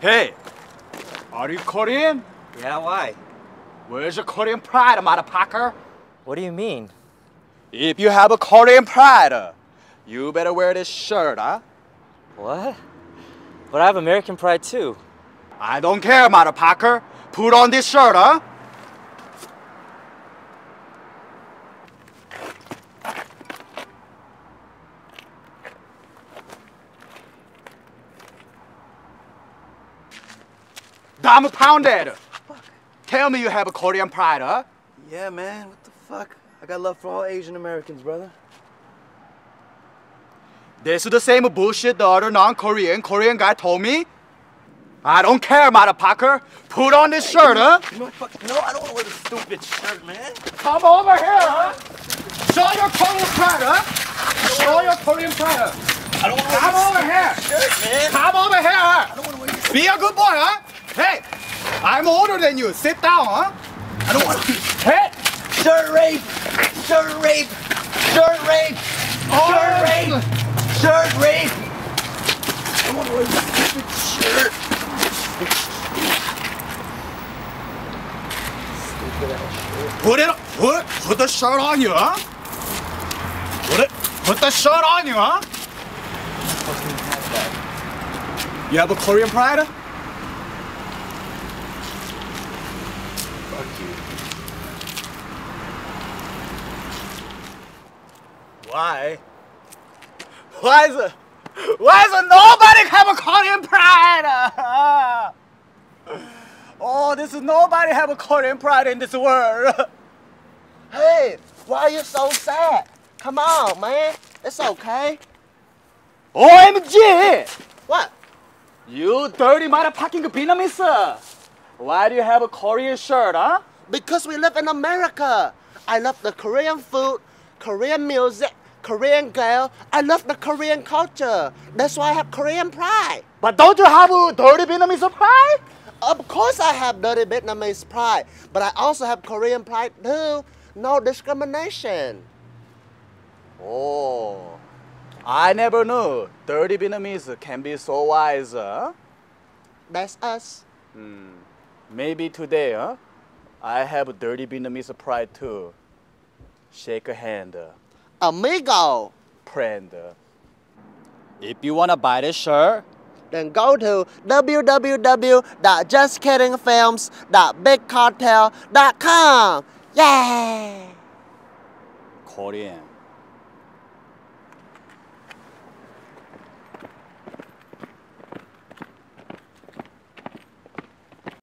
Hey, are you Korean? Yeah, why? Where's your Korean pride, motherfucker? What do you mean? If you have a Korean pride, you better wear this shirt, huh? What? But I have American pride too. I don't care, motherfucker. Put on this shirt, huh? Dumbfoundead. Tell me you have a Korean pride, huh? Yeah, man. What the fuck? I got love for all Asian Americans, brother. This is the same bullshit the other non-Korean Korean guy told me. I don't care, motherfucker. Put on this shirt, huh? You know what? Fuck, no, I don't want to wear this stupid shirt, man. Come over here, huh? Show your Korean pride, huh? Show your Korean pride. huh? I don't want to Come over here. shirt, man. Come over here. I don't want to wear your Be a good boy, huh? I'm older than you. Sit down, huh? I don't want to. Hey. Shirt rape! Shirt rape! Shirt rape! Shirt oh, rape! Shirt rape! I want to wear your stupid shirt. Stupid ass shirt. Put it, put, put the shirt on you, huh? Put it, put the shirt on you, huh? Fucking have that. You have a Korean pride? Fuck you. Why? Why is it? Why is it nobody have a Korean pride? Oh, this is nobody have a Korean pride in this world. Hey, why are you so sad? Come on, man. It's okay. OMG! What? You dirty motherfucking Vietnamese! Why do you have a Korean shirt, huh? Because we live in America. I love the Korean food, Korean music, Korean girl. I love the Korean culture. That's why I have Korean pride. But don't you have a dirty Vietnamese pride? Of course I have dirty Vietnamese pride, but I also have Korean pride too. No discrimination. Oh, I never knew dirty Vietnamese can be so wise, huh? That's us. Hmm. Maybe today, huh? I have a dirty Vietnamese pride too. Shake a hand, Amigo. friend. If you wanna buy this shirt, Then go to www.justkiddingfilms.bigcartel.com. Yeah. Korean.